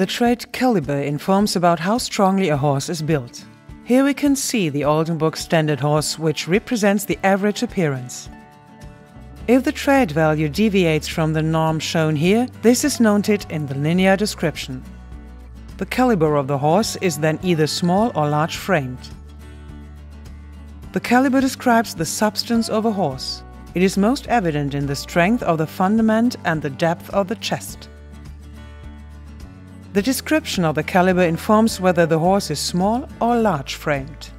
The trait caliber informs about how strongly a horse is built. Here we can see the Oldenburg standard horse, which represents the average appearance. If the trait value deviates from the norm shown here, this is noted in the linear description. The caliber of the horse is then either small or large framed. The caliber describes the substance of a horse. It is most evident in the strength of the fundament and the depth of the chest. The description of the caliber informs whether the horse is small or large framed.